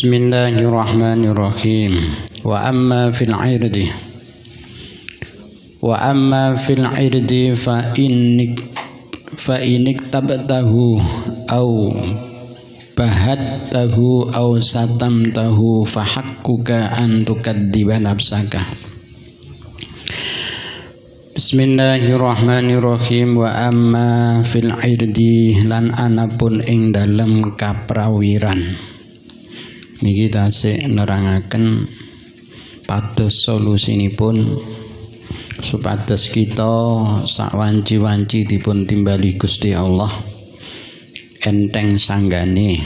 Bismillahirrahmanirrahim. Wa amma fil irdi Wa amma fil irdi fa innik fa inik tabtahu au bahattahu au satamtahu fa hakkuka an tukadziba nafsaka. Bismillahirrahmanirrahim wa amma fil irdi lan anapun ing dalem kaprawiran niki tasik nerangaken pados solusinipun supados kita sak wanci-wanci dipun timbali Gusti Allah. Enteng sanggane.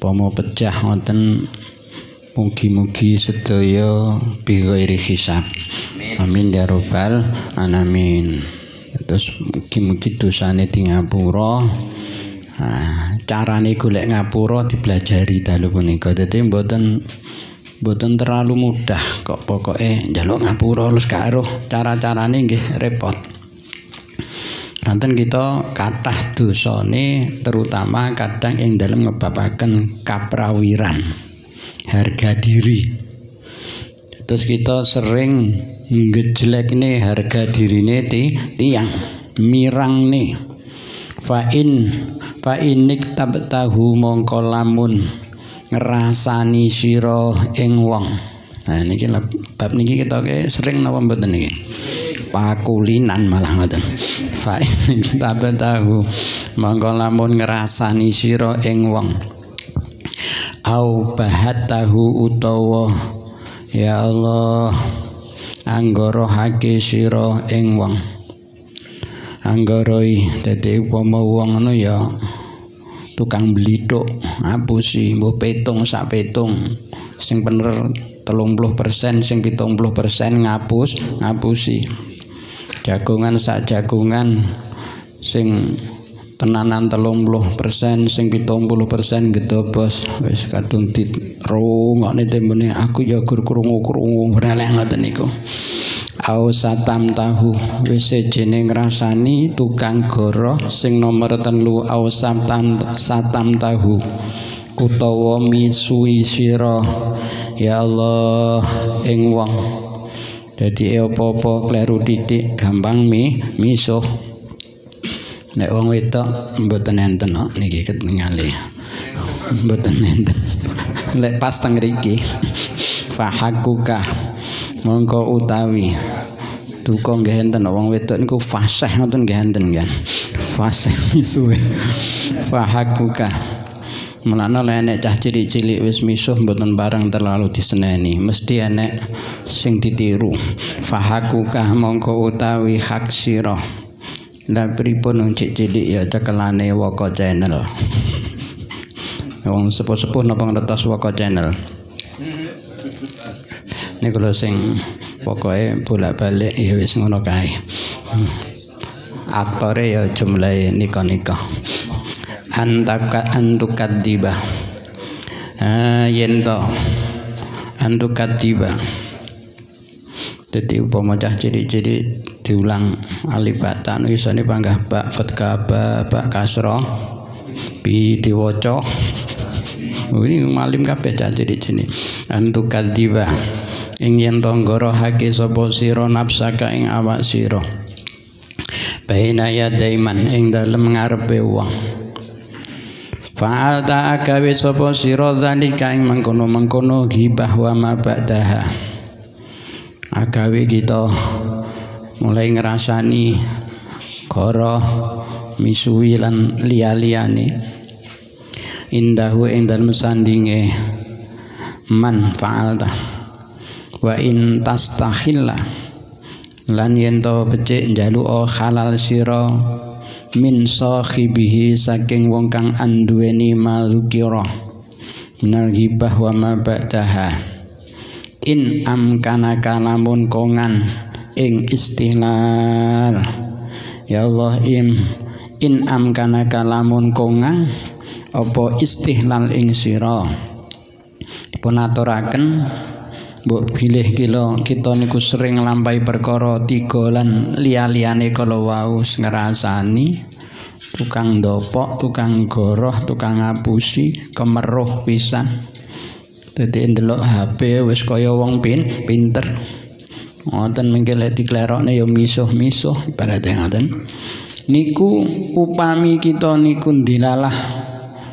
Pomo pecah wonten mugi-mugi sedaya bighairi hisab. Amin. Ya rabbal alamin. Terus mugi-mugi dosane di ngapura Nah, carane golek ngapura dipelajari dalu punika. Dadi mboten mboten terlalu mudah kok pokoke njaluk ngapura terus gak cara-carane nggih repot. Ranten kita kathah dosane terutama kadang ing dalam ngebabaken kaprawiran harga diri. Terus kita sering ngejlek ini harga dirine ti, tiang mirang nih Fa'in fa'inik tabtahu mongko lamun ngrasani sira ing wong. Nah niki bab niki kita sering napa mboten niki. Pakulinan malah ngoten. Fa'inik tabtahu mongko lamun ngrasani sira ing wong. Au bahatahu utawa ya Allah anggara hake sira ing wong. anggaroi dadi upama wong ngono ya tukang blithuk ngapusi mbuh petung sak petung. Sing bener 30% sing 70% ngapus ngapusi jagungan sak jagungan sing tenanan telung puluh persen sing pitung puluh persen gitu bos. Wis kadung dirungokne tembene aku ya gur krungu krungu breleh ngoten niku au satam tahu. Wis jeneng ngrasani tukang goroh sing nomor telu. Au satam satam tahu. Utawa misui sira. Ya Allah ing wong. Dadi apa-apa kleru titik gampang mi misuh. Nek wong wedok mboten enten kok niki ketingali. Mboten enten. Lek pas teng fahakuka mongko utawi duka nggih enten wong wedok niku fasih ngoten nggih enten kan fasih misuwe fahakuka Mulane lek enek cah cilik-cilik wis misuh mboten bareng terlalu diseneni, mesti enek sing ditiru. Fahakuka mongko utawi hak sira. Lah pripun cik cilik ya cekelane Woko Channel. Wong sepuh-sepuh napa ngertos Woko Channel. Ini kalau sing pokoknya bolak-balik ya wis ngono kae. Aktore ya jumlahe nika-nika. Antaka antukadiba. Ah yen to antukadiba. Jadi upama cah ciri-ciri diulang alibatan isone panggah bak fatka ba bak kasro bi diwaca ini malim kabeh cah ciri-ciri antukadiba ing yen tanggara hake sapa sira nafsaka ing awak sira? Baina yadaiman ing dalem ngarepe wong. Fa'alta agawe sapa sira zalika ing mengkono-mengkono gibah wa ma ba'daha. Agawe kita mulai ngerasani goro misuwi lan liya-liyane indahu ing dalem sandinge man fa'alta wa in tastahilla lan yen to becik njaluk halal sira min sahibihi saking wong kang anduweni malukira minal ghibah wa ma ba'daha. In amkana kalamun kongan ing istihlal. Ya Allah im in amkana kalamun kongan apa istihlal ing sira? Dipun aturaken Mbok pilih kilo kita niku sering lampai perkara tiga lan liya-liyane kala wau ngrasani tukang dopok, tukang goroh, tukang ngapusi, kemeruh pisan. Dadi ndelok HP wis kaya wong pin pinter. Ngoten mengke lek diklerokne ya misuh-misuh ibarate ngoten. Niku upami kita niku dilalah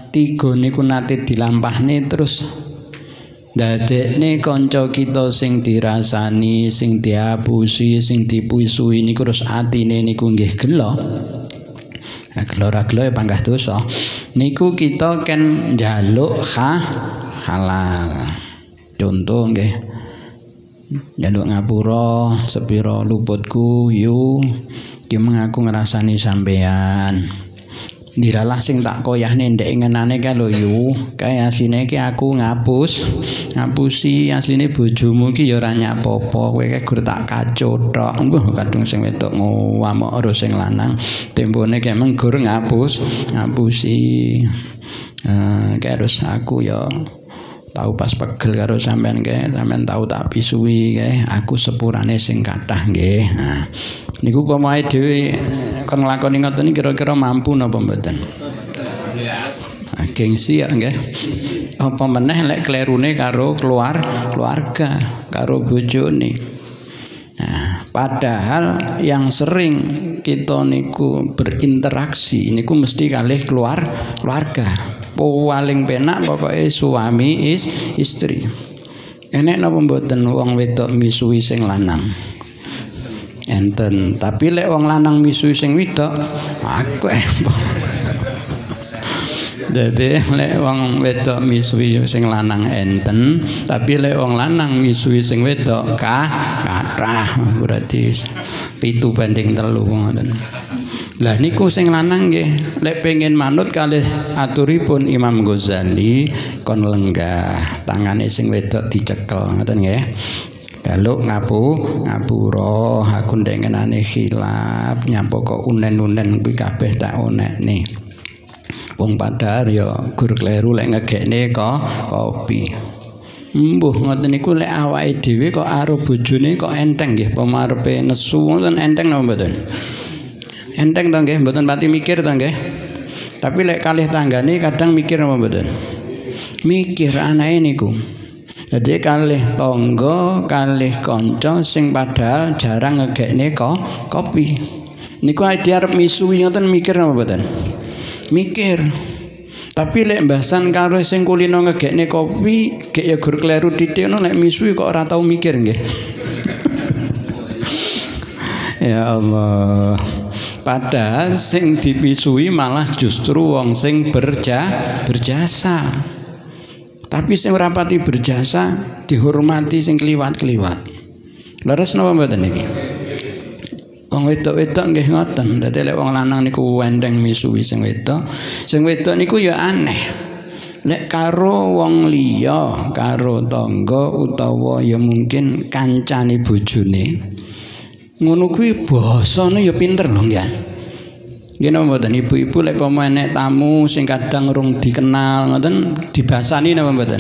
tiga niku nate dilampahne terus dadekne kanca kita sing dirasani, sing diapusi, sing dipuisui niku terus atine niku nggih gelo. Gelo ra gelo panggah dosa. Niku kita ken njaluk ha halal. Contoh nggih. Njaluk ngapura sepira luputku yu ki mengaku ngrasani sampean. Diralah sing tak koyahne ndek ngenane kae lho yu. Kae asline ki aku ngapus. Ngapusi asline bojomu ki ya ora nyapopo. Kowe kae gur tak kacothok. Mbuh kadung sing wedok ngamuk karo sing lanang. Tempone ki emang gur ngapus, ngapusi. Uh, kae harus aku ya tahu pas pegel karo sampean nggih sampean tahu tak pisui nggih aku sepurane sing kathah nggih. Nah niku pamae dhewe kon nglakoni ngoten kira-kira mampu napa mboten? Nah, gengsi ya nggih. Apa meneh lek klerune karo keluar keluarga karo bojone. Nah padahal yang sering kita niku berinteraksi niku mesti kalih keluar keluarga paling penak pokoknya suami is istri. Enek napa mboten wong wedok misui sing lanang? Enten. Tapi lek wong lanang misui sing wedok aku Dadi lek wong wedok misui sing lanang enten, tapi lek wong lanang misui sing wedok kah? Kathah berarti pitu banding telu ngoten. Lah niku sing lanang nggih, lek pengen manut kalih aturipun Imam Ghazali kon lenggah, tangane sing wedok dicekel ngoten nggih. Kalau ngapu ngapura aku ndengenane khilaf nyapa kok unen-unen kuwi kabeh tak onekne. Wong padahal ya gur kleru lek ngegekne kok kopi. Mbuh ngoten niku lek awake dhewe kok karo bojone kok enteng nggih pemarepe nesu ngoten enteng napa mboten? Enteng to mboten pati mikir to. Tapi lek kalih tanggane kadang mikir napa mboten? Mikir anake niku. Jadi kalih tangga, kalih kanca sing padahal jarang ngegekne kok kopi. Niku ade arep misui ngoten mikir napa mboten? Mikir. Tapi lek mbasan karo sing kulino ngegekne kopi, gek ya gur kleru titik no lek misui kok ora tau mikir nggih. ya Allah. Padahal sing dipisui malah justru wong sing berja berjasa. Tapi sing rapati berjasa dihormati sing kliwat-kliwat. Leres napa mboten niki? Wong wedok-wedok nggih ngoten. Dadi lek wong lanang niku wendeng misuwi sing wedok, sing wedok niku ya aneh. Lek karo wong liya, karo tangga utawa ya mungkin kancane bojone. Ngono kuwi basane ya pinter lho nggih. Gini mboten ibu-ibu lek pemene tamu sing kadang urung dikenal ngoten dibasani napa mboten?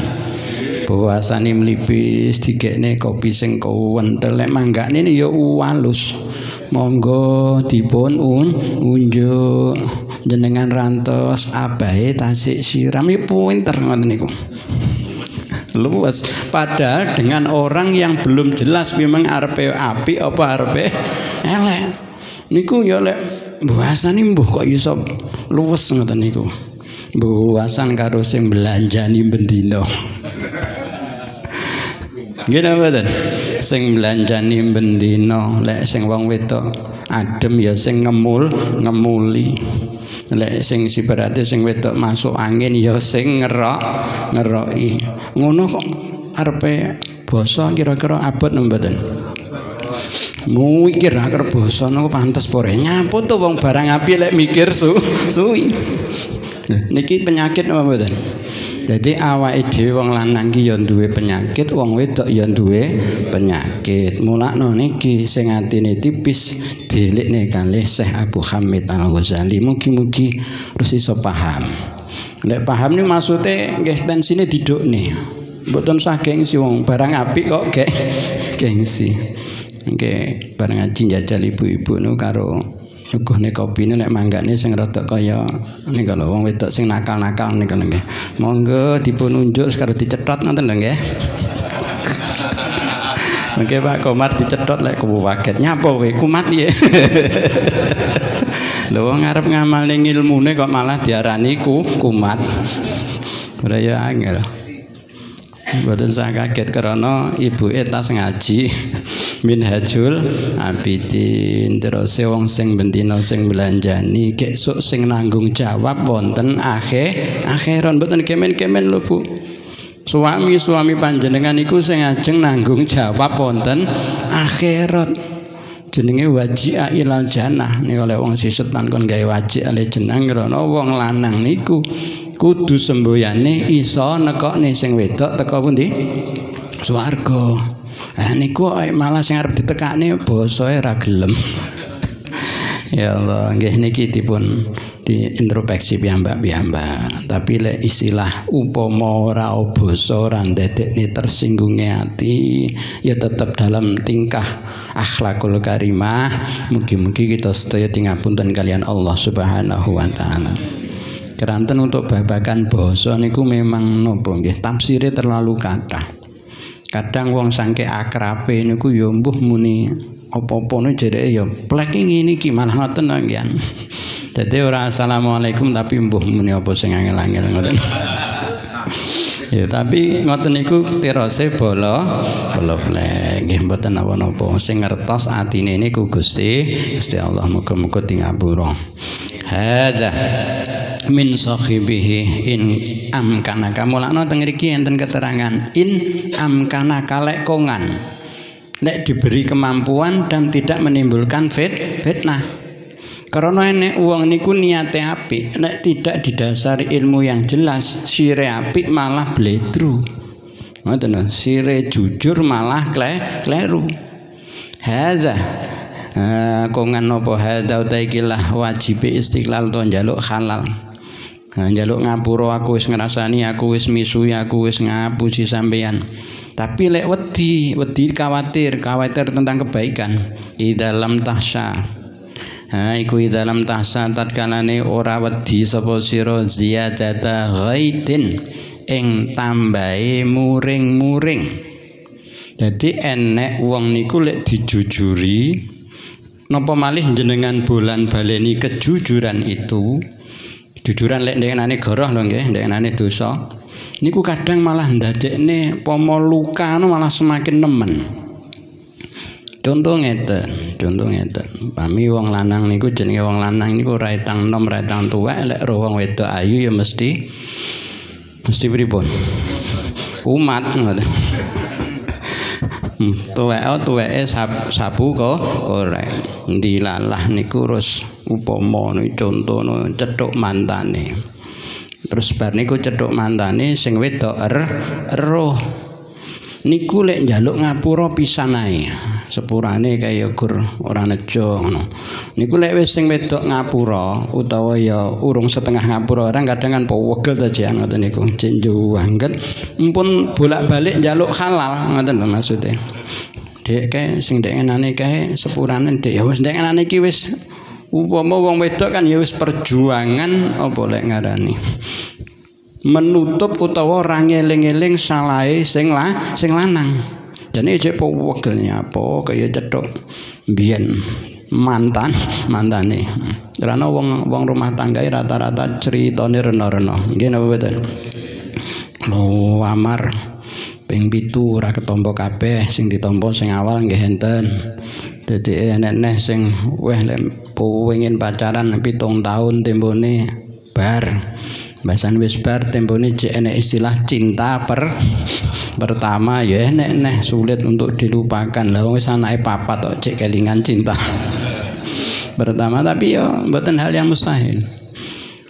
Bawasani mlipis digekne kopi sing kuwentel lek manggane ya walus. Monggo dipun un unjuk jenengan rantos abahe tasik siram ya pinter ngoten niku. Luas padahal dengan orang yang belum jelas memang arepe api apa arepe elek niku ya lek Buasan mbuh kok iso luwes ngoten niku. Buasan karo sing belanjani bendina. Nggih mboten? Sing belanjani bendina lek sing wong wedok adem ya sing ngemul ngemuli. Lek sing sibarate sing wedok masuk angin ya sing ngerok ngeroki. Ngono kok arepe basa kira-kira abot mboten? mikir akar basa niku pantes pore nyaput tuh wong barang api lek mikir su suwi niki penyakit apa mboten jadi awake dhewe wong lanang ki ya duwe penyakit wong wedok ya duwe penyakit. Mulakno niki sing atine tipis delikne kalih Syekh Abu Hamid Al Ghazali mugi-mugi terus iso paham. Lek paham nih maksudnya nggih tensine didukne mboten usah gengsi wong barang apik kok gek gengsi. Oke, bareng ngaji jajal ibu-ibu nu karo Nyuguhne kopine lek manggane sing rada kaya nika lho wong wedok sing nakal-nakal nika nggih. Monggo dipun unjuk sekarang dicetot ngoten lho nggih. Oke Pak Komar dicetot lek kubu waget nyapa kowe kumat ya. Lho wong arep ngamalne ilmune kok malah diarani ku kumat. Ora ya angel. Mboten saya kaget karena ibu tas ngaji Minhajul Abidin terus wong sing bendina sing belanjani kesuk sing nanggung jawab wonten akhir akhiran mboten kemen-kemen lho Bu. Suami-suami panjenengan iku sing ajeng nanggung jawab wonten akhirat. Jenenge wajia ilal jannah nek oleh wong sisetan kon gawe wajib ale jeneng krana wong lanang niku kudu semboyane iso nekokne sing wedok teko pundi? Swarga. Ah niku malah sing arep ditekakne basae ra gelem. ya Allah, nggih niki dipun di introspeksi piyambak-piyambak. Tapi lek istilah upama ora basa ora ndadekne tersinggunge ati, ya tetap dalam tingkah akhlakul karimah. Mugi-mugi kita sedaya tingapunten kalian Allah Subhanahu wa taala. Keranten untuk babakan basa niku memang nopo nggih tafsire terlalu kathah. Kadang wong sangke akrabe niku ya mbuh muni apa-apa niku jedeke ya plek ngene iki malah ngoten nggih. Dadi ora assalamualaikum tapi mbuh muni apa sing angel-angel ngoten. ya tapi ngoten niku tirose bola bola plek nggih mboten napa-napa sing ngertos atine niku Gusti Gusti Allah muga-muga tingapura. Hadza min sahibihi in amkana. Kamu lakno teng mriki enten keterangan in amkana kalek kongan nek diberi kemampuan dan tidak menimbulkan fit fitnah. Karena enek uang niku niate api nek tidak didasari ilmu yang jelas sire api malah bledru ngoten sire jujur malah kle kleru. Hadza Uh, kongan nopo hadza utaikilah wajib istiqlal to njaluk halal Nah, jaluk ngapura aku wis ngrasani, aku wis misui, aku wis ngapusi sampeyan. Tapi lek wedi, wedi khawatir, khawatir tentang kebaikan di dalam tahsa. Nah, iku di dalam tahsa tatkalane ora wedi sapa sira ziyadata ghaidin ing tambahe muring-muring. Jadi enek wong niku lek dijujuri napa malih jenengan bulan baleni kejujuran itu jujuran lek ndengenane goroh lho nggih ndengenane dosa. Niku kadang malah ndadekne pomo luka malah semakin nemen. Contoh ngeten contoh ngeten. Pami wong lanang niku jenenge wong lanang niku ora etang nom ora etang tuwek lek ro wong wedok ayu ya mesti mesti pripun? Umat ngoten. Hmm, tuweke tuweke sabu kok korek. Ndilalah niku terus upama contono cethuk mantane. Terus bar niku cethuk mantane sing wedok er roh. Niku lek njaluk ngapura pisan ae. Sepurane kaya gur ora nejo ngono. Niku lek wis sing wedok ngapura utawa ya urung setengah ngapura orang kadang kan wegel ta jan ngoten niku. Jenju angget mpun bolak-balik njaluk halal ngoten lho maksude dek kae sing dek enane kae sepurane dek. Ya wis dek enane iki wis Upama wong wedok kan ya perjuangan apa lek ngarani. Menutup utawa ora ngeling-eling salahe sing la sing lanang. Jane cek wegelnya apa kaya cethuk biyen mantan mantane. Karena wong wong rumah tangga rata-rata ceritane rena-rena. Nggih napa betul? Lo amar ping pitu ora ketompo kabeh sing ditompo sing awal nggih enten. Dadi enek-enek sing weh lek pengen pacaran pitung tahun tembone bar. Bahasan wis bar tembone cek enek istilah cinta per pertama ya enek enek sulit untuk dilupakan. Lah wis anake papat kok cek kelingan cinta. Pertama tapi yo mboten hal yang mustahil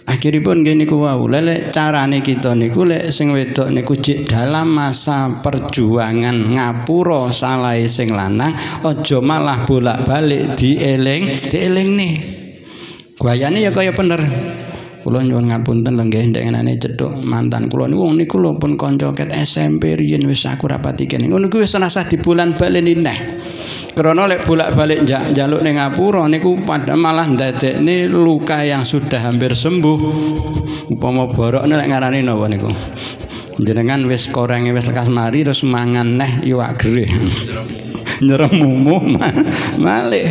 akhiripun gini ku wau. Lele carane kita niku lek sing wedok niku jek dalam masa perjuangan ngapura salah sing lanang aja malah bolak-balik dieling dieling nih guayane ya kaya bener. Kula nyuwun ngapunten lho nggih ndengenane cedhuk mantan kula niku. Wong niku lho pun kanca ket SMP riyen wis aku rapati kene. Ngono kuwi wis di bulan baleni neh Krana lek bolak-balik njaluk ning ngapura niku pada malah ndadekne luka yang sudah hampir sembuh. Upama borokne lek ngarani napa niku? Jenengan wis korenge wis lekas mari terus mangan neh iwak gerih. Nyerem mumuh malih.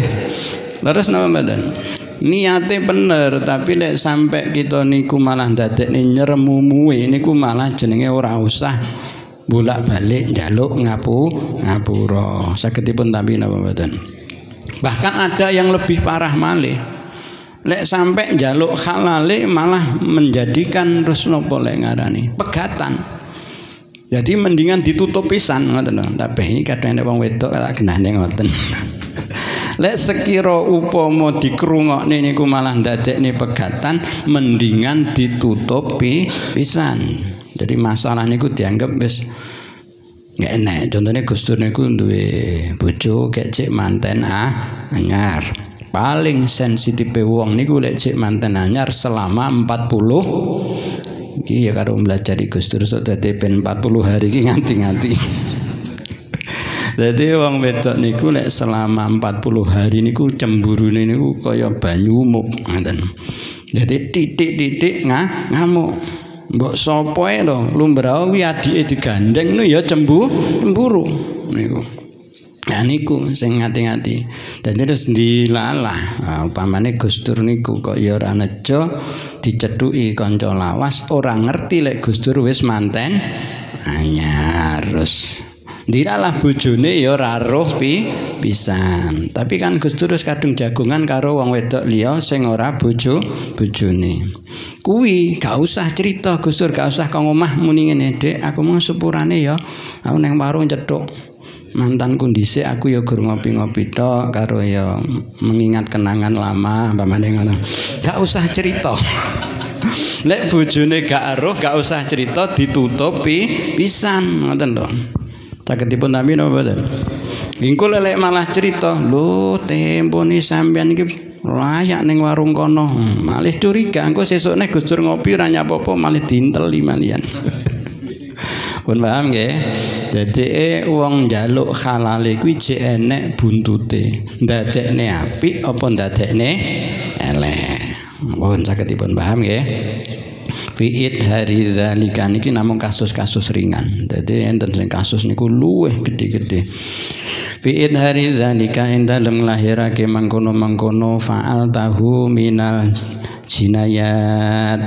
Terus napa mboten? Niate bener tapi lek sampai kita niku malah ndadekne nyerem mumuhe niku malah jenenge ora usah bolak-balik njaluk ngapu ngapura. Sagedipun tampi napa mboten? Bahkan ada yang lebih parah malih. Lek sampai njaluk halale malah menjadikan terus napa lek ngarani. Pegatan. Jadi mendingan ditutup pisan ngoten tapi ini kadang nek wong wedok tak genane ngoten. Lek sekira upama dikrungokne niku malah ndadekne pegatan mendingan ditutupi pisan. Jadi masalah niku dianggap wis nggak enak. Contohnya Gus Dur niku duwe bojo cek manten ah anyar. Paling sensitif wong niku lek cek manten anyar selama 40 iki ya karo belajar di Gus Dur sok dadi ben 40 hari iki nganti-nganti. Jadi wong wedok niku lek selama 40 hari niku cemburu niku kaya banyu umum ngoten. Jadi titik-titik ngamuk. Mbok sapa ae to lumbrawi adike digandeng no ya cembu cemburu niku. Nah niku sing ngati-ngati. Dadi terus dilalah. Nah, upamane Gus Dur niku kok ya ora nejo dicethuki kanca lawas ora ngerti lek Gus Dur wis manten anyar terus Dilalah bojone ya ora roh pi pisan. Tapi kan Gus Dur wis kadung jagongan karo wong wedok liya sing ora bojo bojone. Kuwi gak usah cerita Gus Dur, gak usah kang omah muni ngene, Dek, aku mau sepurane ya. Aku nang warung cethuk. Mantanku dhisik aku ya gur ngopi-ngopi tok karo ya mengingat kenangan lama pamane ngono. Gak usah cerita. Lek bojone gak aruh, gak usah cerita ditutupi pisan ngoten to. Saketipun nami napa mboten? Engko lek malah cerita, lho tempo ni sampean iki layak ning warung kono. Hmm, malih curiga engko sesuk nek Gus ngopi ora nyapopo malih dintel limalian pun paham nggih? Dadi wong njaluk halale kuwi jek enek buntute. Ndadekne apik apa ndadekne elek? Mohon sakitipun paham nggih. Fi'id hari zalika niki namung kasus-kasus ringan. Dadi enten sing kasus niku luweh gede-gede. Fi idhari dzalika ing dalem nglahirake mangkono-mangkono fa'al tahu minal jinayat.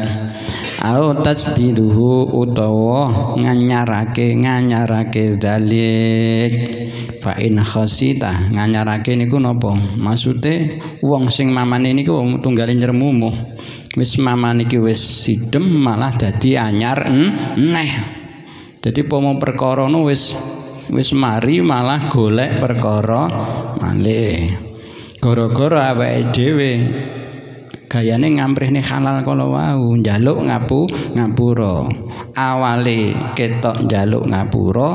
Au tasdiduhu utawa nganyarake nganyarake dalik fa in khasita nganyarake niku napa? Maksude wong sing mamane niku wong tunggal nyremumu wis mamane iki wis sidem malah dadi anyar neh dadi pomo perkara wis wis mari malah golek perkara malih. Gara-gara awake dhewe gayane ngamprihne halal kala wau njaluk ngapu ngapura. Awale ketok njaluk ngapura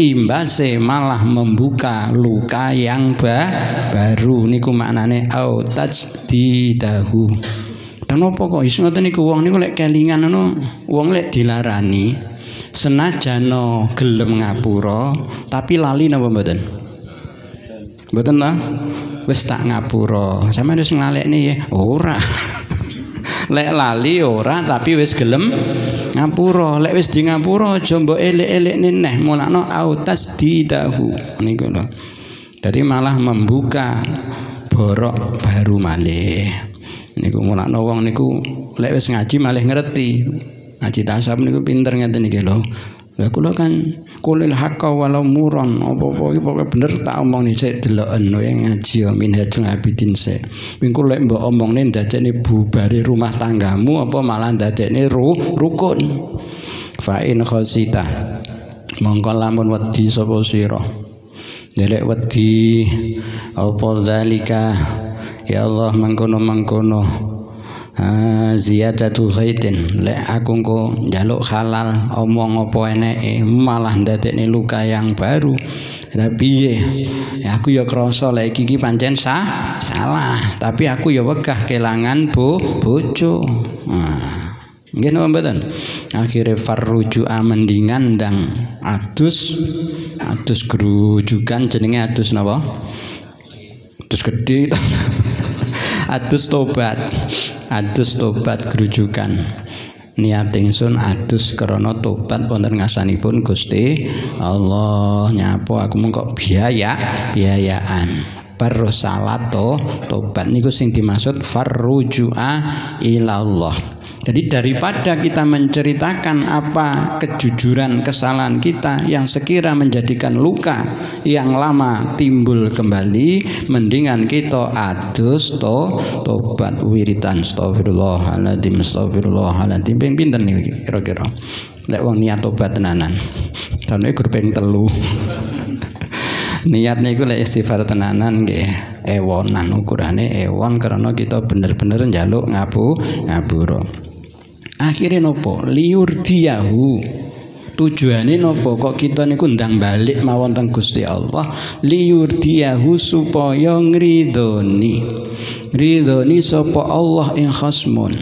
imbase malah membuka luka yang ba baru. Niku maknane autaj didahu. Kenapa kok? Iso ngoten niku wong niku lek kelingan ngono wong lek dilarani senajan gelem ngapura tapi lali napa mboten? Mboten ta? Wis tak ngapura. Sampeyan wis ngalekne ya ora. Lek lali ora tapi wis gelem ngapura. Lek wis di ngapura aja mbok elek-elekne neh mulakno autas didahu. Niku lho. Jadi malah membuka borok baru malih. Niku mulakno wong niku lek wis ngaji malih ngerti ngaji tasawuf niku pinter ngeten iki lho. Lah kula kan kulil hakka walau muron apa-apa iki pokoke bener tak omong nih sik deloken wae ngaji ya minhajul abidin sik. Mingku lek mbok omongne ndadekne bubare rumah tanggamu apa malah ndadekne ru, rukun. Fa in khosita mongko lamun wedi sapa sira. Delek wedi apa zalika ya Allah mangkono-mangkono Ah, ziyadatu ghaitin lek aku engko njaluk halal omong apa eneke malah ndadekne luka yang baru. Lah piye? Ya, aku ya krasa lek iki pancen sah salah. Tapi aku ya wegah kelangan bo bojo. Nah Nggih napa mboten? Akhire farruju mendingan ndang adus adus gerujukan jenenge adus napa? terus gede adus tobat. Adus tobat gerujukan. Niat ingsun adus krana tobat wonten ngasanipun Gusti Allah. Nyapo aku mengko biaya biayaan. Perlu salat to tobat niku sing dimaksud farrujua ilallah jadi daripada kita menceritakan apa kejujuran kesalahan kita yang sekira menjadikan luka yang lama timbul kembali, mendingan kita adus to tobat wiritan astagfirullahaladzim astagfirullahaladzim ping pinten nih kira-kira. Lek wong niat tobat tenanan. Dan iku ping telu. niat niku lek istighfar tenanan nggih ewonan ukurane ewon karena kita bener-bener njaluk ngapu ngapura akhirnya nopo? Liur diahu tujuannya nopo? Kok kita niku ndang balik mawon teng Gusti Allah? Liur diahu supaya ngridoni. Ridoni sapa Allah ing khasmun.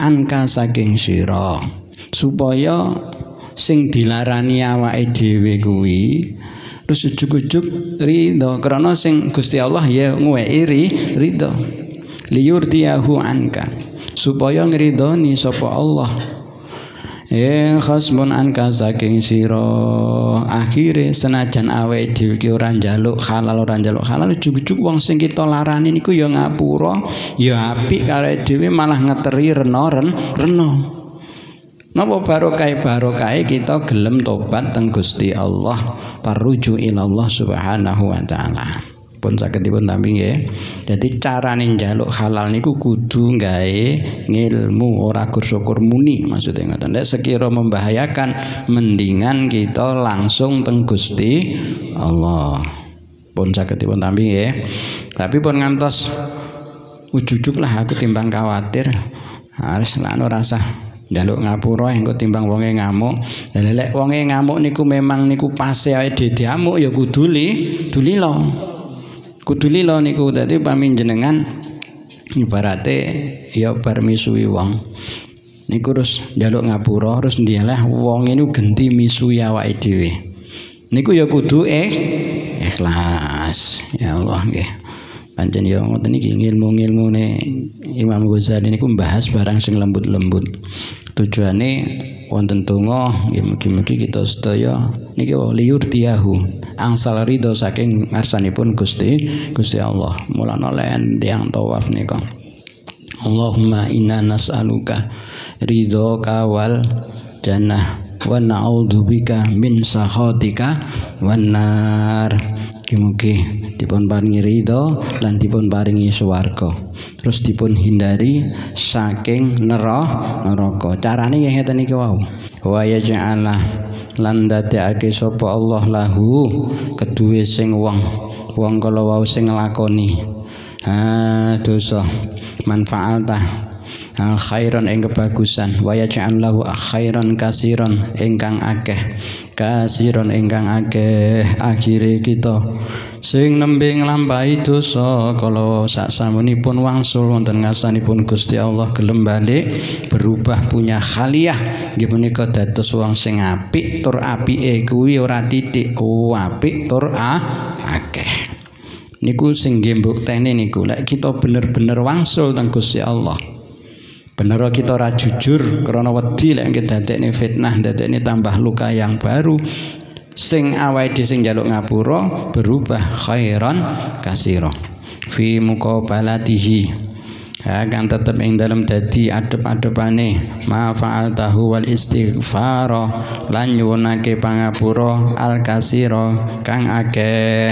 Anka saking sira. Supaya sing dilarani awake dhewe kuwi terus ujuk-ujuk ridho. Karena sing Gusti Allah ya ngweki ridho. Liur diahu anka supaya ngridoni sapa Allah. Eh khasmun anka saking sira. Akhire senajan awake dhewe ki ora halal ora njaluk halal juk-juk wong sing kita larani niku ya ngapura ya apik. Kare dhewe malah ngeteri rena rena. Napa barokah barokah kita gelem tobat teng Gusti Allah paruju ilallah subhanahu wa taala pun sakitipun tampi nggih. Dadi carane njaluk halal niku kudu gawe ngilmu ora syukur muni maksudnya ngoten. Nek sekira membahayakan mendingan kita langsung teng Gusti Allah. Pun sakitipun tampi nggih. Tapi pun ngantos ujujuk lah aku timbang khawatir. Harus lan ora rasa jaluk ngapura engko timbang wonge ngamuk. Lelek wonge ngamuk niku memang niku pase ae diamuk ya kudu li, dulila kudu lilo niku dadi pami jenengan ibarate ya bar wong. Niku terus njaluk ngapura terus ndialah wong ini genti misuwi awake dhewe. Niku ya kudu eh ikhlas. Ya Allah nggih. Pancen ya ngoten iki ilmu-ilmune Imam Ghazali niku membahas barang sing lembut-lembut. Tujuane wonten donga nggih mugi-mugi kita sedaya. Niki liur tiahu angsal ridho saking ngarsanipun Gusti Gusti Allah. Mulana len yang tawaf nika. Allahumma inna nas'aluka ridho kawal jannah wa na'udzubika min sakhatika wan nar mugi dipun paringi ridho lan dipun paringi swarga. Terus dipun hindari saking neraka. Carane nggih ngeten iki wau? Wa yaj'ala lan dadekake sapa Allah lahu keduwe sing wong. Wong kala wau sing nglakoni. Ha dosa. Manfaat ha khairan ing kebagusan. Wa yaj'al lahu khairan kasiron ingkang akeh kasiron ingkang akeh. Akhire kita sing nembe nglampahi dosa kala saksamunipun wangsul wonten ngarsanipun Gusti Allah gelem balik berubah punya khaliyah nggih menika dados wong sing apik tur apike kuwi ora titik. Oh apik tur ah, akeh. Niku sing nggih mbuktene niku. Lek kita bener-bener wangsul teng Gusti Allah bener kita ora jujur karena wedi lek dadekne fitnah dadekne tambah luka yang baru. Sing awake dhewe sing njaluk ngapura berubah khairan kasira. Fi muqabalatihi. Akan tetap ing dalam dadi adep-adepane. Ma fa'al tahu wal istighfar lan nyuwunake pangapura al kasira kang akeh.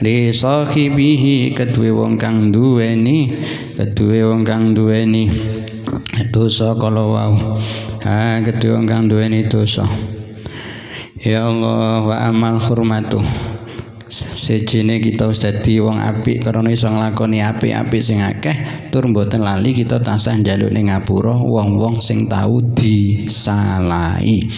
Li sahibihi kedue wong kang duweni kedue wong kang duweni dosa kala wau. Ha wong kang duweni dosa. Ya Allah wa amal hurmatu. Sejene kita wis dadi wong apik karena iso nglakoni apik-apik sing akeh tur mboten lali kita tansah njaluk ning ngapura wong-wong sing tau disalahi